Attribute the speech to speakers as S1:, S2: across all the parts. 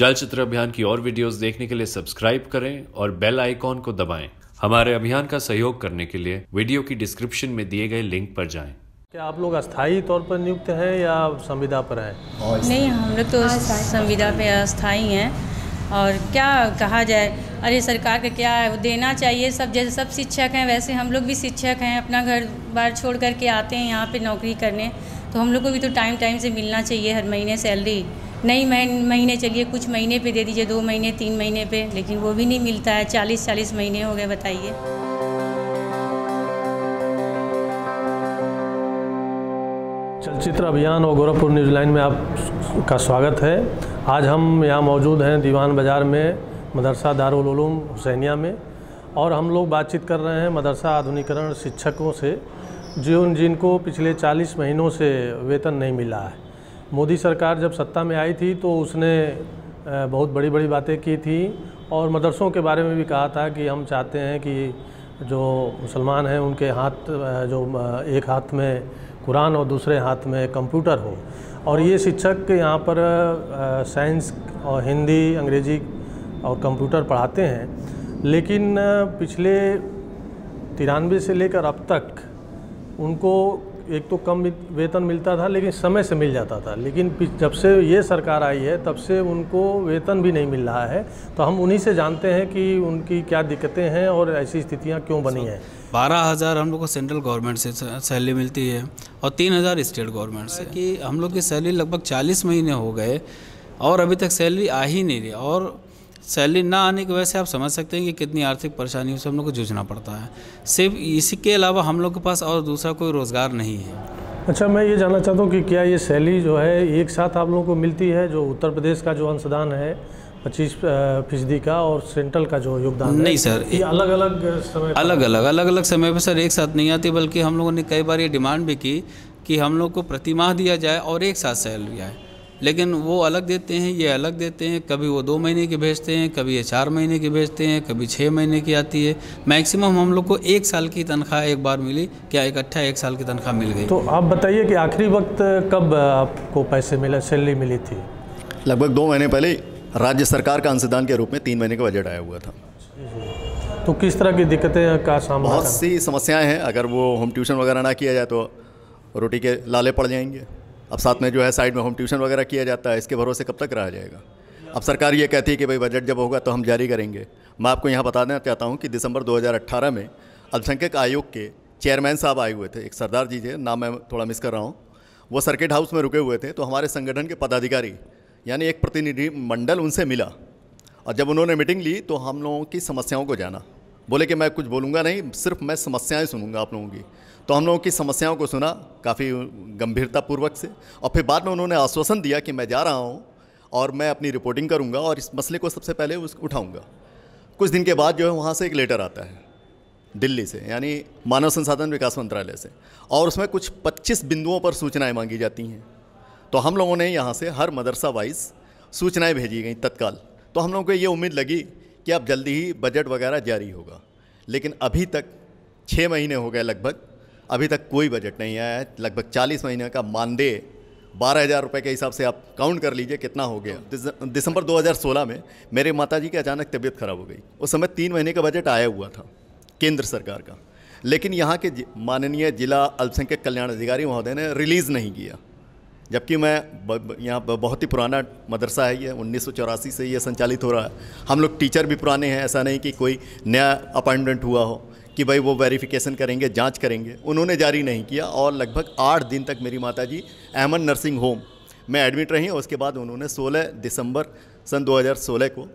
S1: चलचित्र अभियान की और वीडियोस देखने के लिए सब्सक्राइब करें और बेल आइकॉन को दबाएँ। हमारे अभियान का सहयोग करने के लिए वीडियो की डिस्क्रिप्शन में दिए गए लिंक पर जाएँ।
S2: क्या आप लोग अस्थायी तौर पर नियुक्त हैं या संविदा पर हैं?
S3: नहीं हम लोग तो संविदा पे अस्थाई हैं। और क्या कहा जाए? अरे सरकार का क्या है वो देना चाहिए? सब जैसे सब शिक्षक हैं वैसे हम लोग भी शिक्षक हैं। अपना घर बार छोड़ करके आते हैं यहाँ पे नौकरी करने। तो हम लोग को भी तो टाइम टाइम से मिलना चाहिए हर महीने सैलरी नहीं महीने चलिए, कुछ महीने पे दे दीजिए, दो महीने, तीन महीने पे, लेकिन वो भी नहीं मिलता है। चालीस चालीस महीने हो गए, बताइए।
S2: चलचित्र अभियान और गोरखपुर न्यूज़ लाइन में आपका स्वागत है। आज हम यहाँ मौजूद हैं दीवान बाज़ार में, मदरसा दारुल उलूम हुसैनिया में, और हम लोग बातचीत कर रहे हैं मदरसा आधुनिकरण शिक्षकों से, जो जिनको पिछले 40 महीनों से वेतन नहीं मिला है। मोदी सरकार जब सत्ता में आई थी तो उसने बहुत बड़ी बड़ी बातें की थी और मदरसों के बारे में भी कहा था कि हम चाहते हैं कि जो मुसलमान हैं उनके हाथ जो एक हाथ में कुरान और दूसरे हाथ में कंप्यूटर हो। और ये शिक्षक यहाँ पर साइंस और हिंदी, अंग्रेज़ी और कंप्यूटर पढ़ाते हैं। लेकिन पिछले तिरानवे से लेकर अब तक उनको एक तो कम वेतन मिलता था, लेकिन समय से मिल जाता था। लेकिन जब से ये सरकार आई है, तब से उनको वेतन भी नहीं मिल रहा है। तो हम उन्हीं से जानते हैं कि उनकी क्या दिक्कतें हैं और ऐसी स्थितियाँ क्यों बनी हैं।
S4: बारह हज़ार हम लोग को सेंट्रल गवर्नमेंट से, सैलरी मिलती है और तीन हज़ार स्टेट गवर्नमेंट से। कि हम लोग की सैलरी लगभग चालीस महीने हो गए और अभी तक सैलरी आ ही नहीं रही। और सैलरी ना आने की वजह से आप समझ सकते हैं कि कितनी आर्थिक परेशानियों से हम लोग को जूझना पड़ता है। सिर्फ़ इसी के अलावा हम लोग के पास और दूसरा कोई रोज़गार नहीं है।
S2: अच्छा मैं ये जानना चाहता हूँ कि क्या ये सैलरी जो है एक साथ आप लोगों को मिलती है जो उत्तर प्रदेश का जो अंशदान है पच्चीस फ़ीसदी का और सेंट्रल का जो योगदान है?
S4: नहीं सर,
S2: ये अलग अलग समय
S4: अलग अलग अलग अलग समय पर सर एक साथ नहीं आती बल्कि हम लोगों ने कई बार ये डिमांड भी की कि हम लोग को प्रति माह दिया जाए और एक साथ सैलरी आए। लेकिन वो अलग देते हैं ये अलग देते हैं। कभी वो दो महीने की भेजते हैं कभी ये चार महीने की भेजते हैं कभी छः महीने की आती है। मैक्सिमम हम लोग को एक साल की तनख्वाह एक बार मिली क्या इकट्ठा एक साल की तनख्वाह मिल गई?
S2: तो आप बताइए कि आखिरी वक्त कब आपको पैसे मिले सैलरी मिली थी?
S5: लगभग दो महीने पहले राज्य सरकार का अंशदान के रूप में तीन महीने का बजट आया हुआ था।
S2: तो किस तरह की दिक्कतें का सामना
S5: बहुत सी समस्याएँ हैं। अगर वो होम ट्यूशन वगैरह ना किया जाए तो रोटी के लाले पड़ जाएँगे। अब साथ में जो है साइड में होम ट्यूशन वगैरह किया जाता है, इसके भरोसे कब तक रहा जाएगा? अब सरकार ये कहती है कि भाई बजट जब होगा तो हम जारी करेंगे। मैं आपको यहाँ बता देना चाहता हूँ कि दिसंबर 2018 में अल्पसंख्यक आयोग के चेयरमैन साहब आए हुए थे। एक सरदार जी थे, नाम मैं थोड़ा मिस कर रहा हूँ। वो सर्किट हाउस में रुके हुए थे तो हमारे संगठन के पदाधिकारी, यानी एक प्रतिनिधि मंडल उनसे मिला। और जब उन्होंने मीटिंग ली तो हम लोगों की समस्याओं को जाना। बोले कि मैं कुछ बोलूँगा नहीं, सिर्फ़ मैं समस्याएँ सुनूँगा आप लोगों की। तो हम लोगों की समस्याओं को सुना काफ़ी गंभीरतापूर्वक से, और फिर बाद में उन्होंने आश्वासन दिया कि मैं जा रहा हूँ और मैं अपनी रिपोर्टिंग करूँगा और इस मसले को सबसे पहले उस, उठाऊँगा। कुछ दिन के बाद जो है वहाँ से एक लेटर आता है, दिल्ली से, यानी मानव संसाधन विकास मंत्रालय से, और उसमें कुछ 25 बिंदुओं पर सूचनाएँ मांगी जाती हैं। तो हम लोगों ने यहाँ से हर मदरसा वाइज सूचनाएँ भेजी गई तत्काल। तो हम लोगों को ये उम्मीद लगी कि अब जल्दी ही बजट वगैरह जारी होगा। लेकिन अभी तक छः महीने हो गए लगभग अभी तक कोई बजट नहीं आया है। लगभग चालीस महीने का मानदेय बारह हज़ार रुपये के हिसाब से आप काउंट कर लीजिए कितना हो गया। दिस- दिसंबर 2016 में मेरे माताजी की अचानक तबीयत खराब हो गई। उस समय तीन महीने का बजट आया हुआ था केंद्र सरकार का। लेकिन यहाँ के माननीय जिला अल्पसंख्यक कल्याण अधिकारी महोदय ने रिलीज़ नहीं किया। जबकि मैं यहाँ बहुत ही पुराना मदरसा है ये, उन्नीस सौ चौरासी से ये संचालित हो रहा है। हम लोग टीचर भी पुराने हैं, ऐसा नहीं कि कोई नया अपॉइंटमेंट हुआ हो। कि भाई वो वेरिफिकेशन करेंगे जाँच करेंगे। उन्होंने जारी नहीं किया और लगभग आठ दिन तक मेरी माता जी अहमद नर्सिंग होम में एडमिट रही उसके बाद उन्होंने 16 दिसंबर सन 2016 को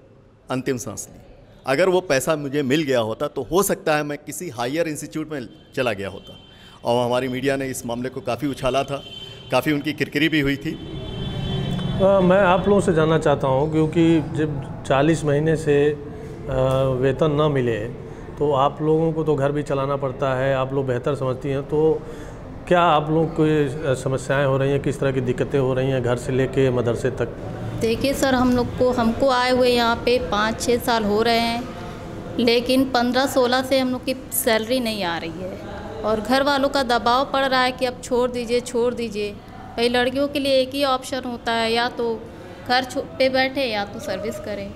S5: अंतिम सांस ली। अगर वो पैसा मुझे मिल गया होता तो हो सकता है मैं किसी हायर इंस्टीट्यूट में चला गया होता। और हमारी मीडिया ने इस मामले को काफ़ी उछाला था काफ़ी उनकी किरकिरी भी हुई थी।
S2: अ, मैं आप लोगों से जानना चाहता हूँ क्योंकि जब 40 महीने से अ, वेतन न मिले तो आप लोगों को तो घर भी चलाना पड़ता है, आप लोग बेहतर समझती हैं तो क्या आप लोग को समस्याएँ हो रही हैं? किस तरह की दिक्कतें हो रही हैं घर से लेके मदरसे तक?
S6: देखिए सर, हम लोग को, हमको आए हुए यहाँ पे पाँच छः साल हो रहे हैं, लेकिन पंद्रह सोलह से हम लोग की सैलरी नहीं आ रही है। और घर वालों का दबाव पड़ रहा है कि अब छोड़ दीजिए छोड़ दीजिए। भाई, लड़कियों के लिए एक ही ऑप्शन होता है, या तो घर पे बैठे या तो सर्विस करें।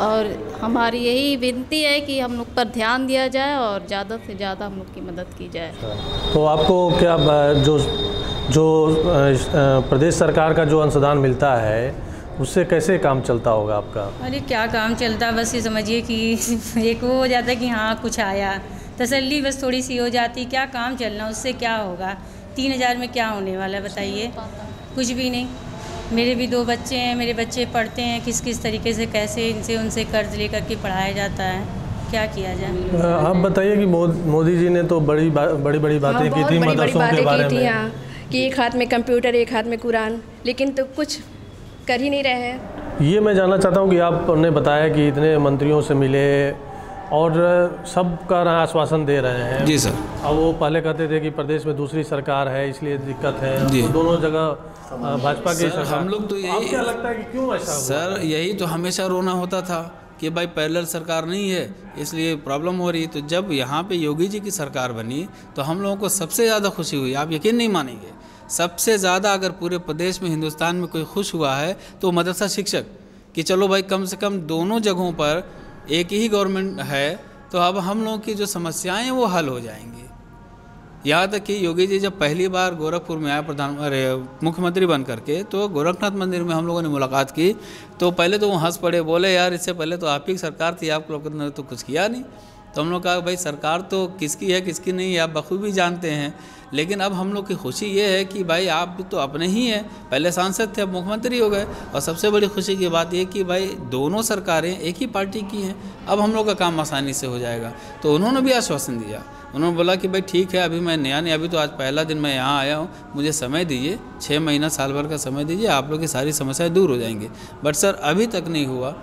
S6: और हमारी यही विनती है कि हम लोग पर ध्यान दिया जाए और ज़्यादा से ज़्यादा हम लोग की मदद की जाए।
S2: तो आपको क्या जो जो प्रदेश सरकार का जो अंशदान मिलता है उससे कैसे काम चलता होगा आपका?
S3: अरे क्या काम चलता बस ये समझिए कि एक वो हो जाता है कि हाँ कुछ आया। तसल्ली बस थोड़ी सी हो जाती। क्या काम चलना उससे क्या होगा? तीन हज़ार में क्या होने वाला है बताइए। कुछ भी नहीं। मेरे भी दो बच्चे हैं मेरे बच्चे पढ़ते हैं किस किस तरीके से कैसे इनसे उनसे कर्ज लेकर के पढ़ाया जाता है क्या किया जाए?
S2: आप बताइए कि मोदी जी ने तो बड़ी बा, बड़ी बड़ी बातें
S7: हाँ,
S2: की थी
S7: बड़ी बड़ी
S2: मदरसों के
S7: बातें
S2: बारे
S7: की थी
S2: में।
S7: हाँ कि एक हाथ में कंप्यूटर एक हाथ में कुरान लेकिन तो कुछ कर ही नहीं रहे हैं।
S2: ये मैं जानना चाहता हूँ कि आपने बताया कि इतने मंत्रियों से मिले और सब सबका आश्वासन दे रहे हैं।
S4: जी सर।
S2: अब वो पहले कहते थे कि प्रदेश में दूसरी सरकार है इसलिए दिक्कत है।
S4: जी।
S2: तो दोनों जगह भाजपा की
S4: सर,
S2: सरकार।
S4: हम लोग तो यही-
S2: क्या लगता है कि क्यों ऐसा
S4: सर यही तो हमेशा रोना होता था कि भाई पैरेलल सरकार नहीं है इसलिए प्रॉब्लम हो रही है। तो जब यहाँ पे योगी जी की सरकार बनी तो हम लोगों को सबसे ज़्यादा खुशी हुई। आप यकीन नहीं मानेंगे सबसे ज़्यादा अगर पूरे प्रदेश में हिंदुस्तान में कोई खुश हुआ है तो मदरसा शिक्षक कि चलो भाई कम से कम दोनों जगहों पर एक ही गवर्नमेंट है तो अब हम लोगों की जो समस्याएँ वो हल हो जाएँगी। यहाँ तक कि योगी जी जब पहली बार गोरखपुर में आए प्रधान, अरे, मुख्यमंत्री बन करके तो गोरखनाथ मंदिर में हम लोगों ने मुलाकात की। तो पहले तो वो हंस पड़े, बोले, यार, इससे पहले तो आप ही सरकार थी आप लोगों ने तो कुछ किया नहीं। तो हम लोग कहा, भाई, सरकार तो किसकी है, किसकी नहीं है, आप बखूबी जानते हैं। लेकिन अब हम लोग की खुशी ये है कि, भाई, आप तो अपने ही हैं। पहले सांसद थे, अब मुख्यमंत्री हो गए। और सबसे बड़ी खुशी की बात ये कि, भाई, दोनों सरकारें एक ही पार्टी की हैं। अब हम लोग का काम आसानी से हो जाएगा। तो उन्होंने भी आश्वासन दिया। उन्होंने बोला कि, भाई, ठीक है, अभी मैं नया नहीं, अभी तो आज पहला दिन मैं यहाँ आया हूँ। मुझे समय दीजिए छः महीना, साल भर का समय दीजिए, आप लोग की सारी समस्याएँ दूर हो जाएँगी। बट सर, अभी तक नहीं हुआ।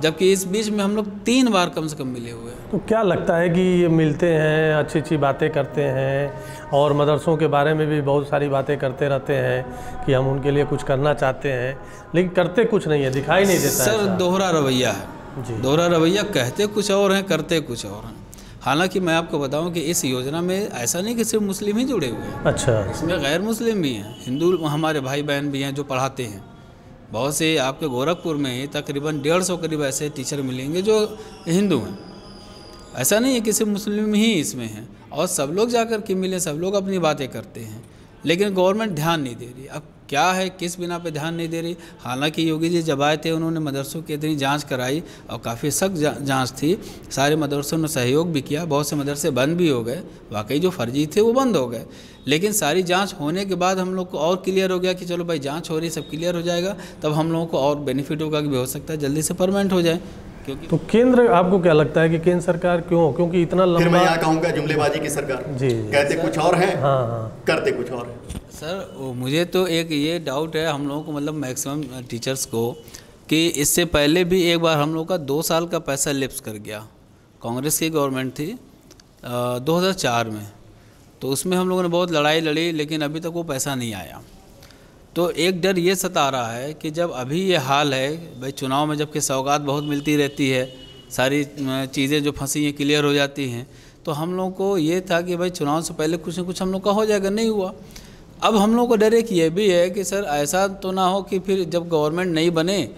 S4: जबकि इस बीच में हम लोग तीन बार कम से कम मिले हुए हैं।
S2: तो क्या लगता है कि ये मिलते हैं अच्छी अच्छी बातें करते हैं और मदरसों के बारे में भी बहुत सारी बातें करते रहते हैं कि हम उनके लिए कुछ करना चाहते हैं लेकिन करते कुछ नहीं है दिखाई नहीं देता
S4: सर दोहरा रवैया
S2: जी।
S4: है दोहरा रवैया कहते कुछ और हैं करते कुछ और हैं। हालाँकि मैं आपको बताऊँ कि इस योजना में ऐसा नहीं कि सिर्फ़ मुस्लिम ही जुड़े हुए हैं।
S2: अच्छा।
S4: इसमें गैर मुस्लिम भी हैं हिंदू हमारे भाई बहन भी हैं जो पढ़ाते हैं। बहुत से आपके गोरखपुर में ही तकरीबन डेढ़ सौ करीब ऐसे टीचर मिलेंगे जो हिंदू हैं। ऐसा नहीं है कि सिर्फ़ मुस्लिम ही इसमें हैं। और सब लोग जाकर के मिले, सब लोग अपनी बातें करते हैं। लेकिन गवर्नमेंट ध्यान नहीं दे रही। अब क्या है, किस बिना पे ध्यान नहीं दे रही। हालाँकि योगी जी जब आए थे, उन्होंने मदरसों की इतनी जाँच कराई और काफ़ी सख्त जाँच थी। सारे मदरसों ने सहयोग भी किया, बहुत से मदरसे बंद भी हो गए। वाकई जो फर्जी थे, वो बंद हो गए। लेकिन सारी जाँच होने के बाद हम लोग को और क्लियर हो गया कि चलो भाई जाँच हो रही, सब क्लियर हो जाएगा। तब हम लोगों को और बेनिफिट होगा कि भी हो सकता है, जल्दी से परमानेंट हो जाए। क्योंकि
S2: तो केंद्र आपको क्या लगता है कि केंद्र सरकार क्यों? क्योंकि इतना लंबा
S5: फिर मैं यहाँ कहूँगा जुमलेबाजी की सरकार।
S2: जी, जी।
S5: कहते कुछ और है?
S2: हाँ हाँ।
S5: करते कुछ और है।
S4: सर वो मुझे तो एक ये डाउट है हम लोगों को मतलब मैक्सिमम टीचर्स को कि इससे पहले भी एक बार हम लोग का दो साल का पैसा लिप्स कर गया। कांग्रेस की गवर्नमेंट थी दो हज़ार चार में। तो उसमें हम लोगों ने बहुत लड़ाई लड़ी लेकिन अभी तक वो पैसा नहीं आया। तो एक डर ये सता रहा है कि जब अभी ये हाल है, भाई चुनाव में जबकि सौगात बहुत मिलती रहती है, सारी चीज़ें जो फंसी हैं, क्लियर हो जाती हैं तो हम लोग को ये था कि भाई चुनाव से पहले कुछ ना कुछ हम लोग का हो जाएगा, नहीं हुआ। अब हम लोग को डर एक ये भी है कि सर ऐसा तो ना हो कि फिर जब गवर्नमेंट नहीं बने,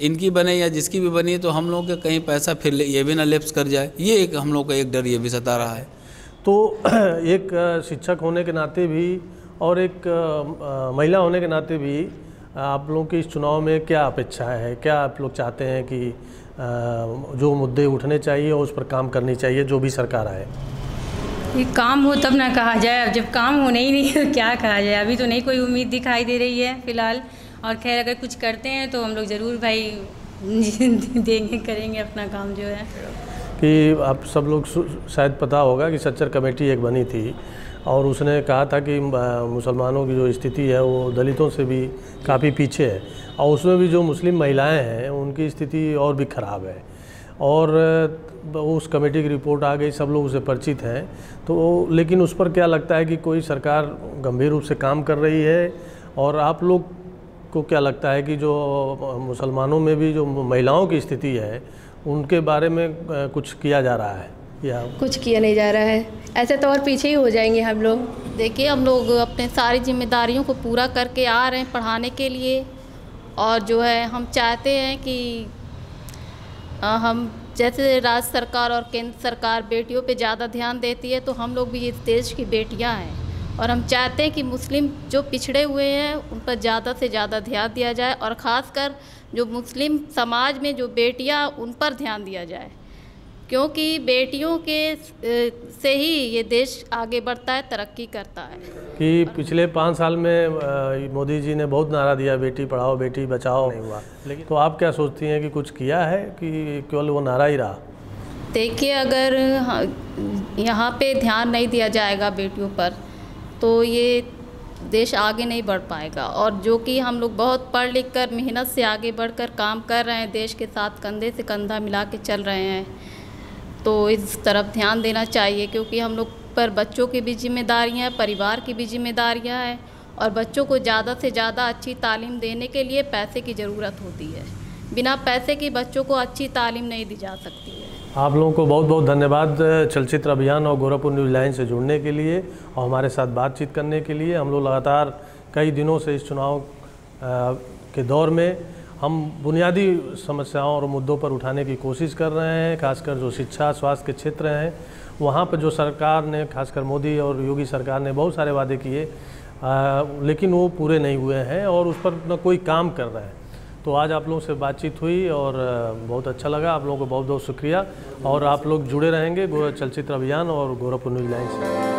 S4: इनकी बने या जिसकी भी बनी तो हम लोग के कहीं पैसा फिर ये भी ना लेप्स कर जाए। ये एक हम लोग का एक डर ये भी सता रहा है।
S2: तो एक शिक्षक होने के नाते भी और एक महिला होने के नाते भी आप लोगों की इस चुनाव में क्या अपेक्षा है? क्या आप लोग चाहते हैं कि जो मुद्दे उठने चाहिए और उस पर काम करनी चाहिए, जो भी सरकार आए?
S3: ये काम हो तब ना कहा जाए। अब जब काम होने ही नहीं तो क्या कहा जाए? अभी तो नहीं कोई उम्मीद दिखाई दे रही है, फ़िलहाल। और खैर, अगर कुछ करते हैं तो हम लोग ज़रूर भाई देंगे, करेंगे अपना काम जो है।
S2: कि आप सब लोग शायद पता होगा कि सच्चर कमेटी एक बनी थी और उसने कहा था कि मुसलमानों की जो स्थिति है वो दलितों से भी काफ़ी पीछे है और उसमें भी जो मुस्लिम महिलाएँ हैं, उनकी स्थिति और भी ख़राब है। और उस कमेटी की रिपोर्ट आ गई, सब लोग उसे परिचित हैं। तो लेकिन उस पर क्या लगता है कि कोई सरकार गंभीर रूप से काम कर रही है? और आप लोग को क्या लगता है कि जो मुसलमानों में भी जो महिलाओं की स्थिति है उनके बारे में कुछ किया जा रहा है? या
S7: कुछ किया नहीं जा रहा है। ऐसे तो और पीछे ही हो जाएँगे हम लोग।
S6: देखिए हम लोग अपने सारी जिम्मेदारियों को पूरा करके आ रहे हैं पढ़ाने के लिए। और जो है हम चाहते हैं कि हम जैसे राज्य सरकार और केंद्र सरकार बेटियों पे ज़्यादा ध्यान देती है तो हम लोग भी इस देश की बेटियाँ हैं। और हम चाहते हैं कि मुस्लिम जो पिछड़े हुए हैं उन पर ज़्यादा से ज़्यादा ध्यान दिया जाए और ख़ासकर जो मुस्लिम समाज में जो बेटियाँ उन पर ध्यान दिया जाए। क्योंकि बेटियों के से ही ये देश आगे बढ़ता है तरक्की करता है।
S2: कि पिछले पाँच साल में मोदी जी ने बहुत नारा दिया बेटी पढ़ाओ बेटी बचाओ। नहीं हुआ। लेकिन तो आप क्या सोचती हैं कि कुछ किया है कि केवल वो नारा ही रहा?
S6: देखिए अगर हाँ, यहाँ पे ध्यान नहीं दिया जाएगा बेटियों पर तो ये देश आगे नहीं बढ़ पाएगा। और जो कि हम लोग बहुत पढ़ लिख कर मेहनत से आगे बढ़कर काम कर रहे हैं, देश के साथ कंधे से कंधा मिला के चल रहे हैं। तो इस तरफ़ ध्यान देना चाहिए, क्योंकि हम लोग पर बच्चों की भी जिम्मेदारियाँ हैं, परिवार की भी जिम्मेदारियाँ हैं, और बच्चों को ज़्यादा से ज़्यादा अच्छी तालीम देने के लिए पैसे की ज़रूरत होती है। बिना पैसे के बच्चों को अच्छी तालीम नहीं दी जा सकती।
S2: आप लोगों को बहुत बहुत धन्यवाद चलचित्र अभियान और गोरखपुर न्यूज़ लाइन से जुड़ने के लिए और हमारे साथ बातचीत करने के लिए। हम लोग लगातार कई दिनों से इस चुनाव के दौर में हम बुनियादी समस्याओं और मुद्दों पर उठाने की कोशिश कर रहे हैं, खासकर जो शिक्षा, स्वास्थ्य के क्षेत्र हैं। वहाँ पर जो सरकार ने, खासकर मोदी और योगी सरकार ने बहुत सारे वादे किए लेकिन वो पूरे नहीं हुए हैं और उस पर न कोई काम कर रहे हैं। तो आज आप लोगों से बातचीत हुई और बहुत अच्छा लगा। आप लोगों को बहुत बहुत शुक्रिया। और आप लोग जुड़े रहेंगे गोरा चलचित्र अभियान और गोरखपुर न्यूज़ लाइन से।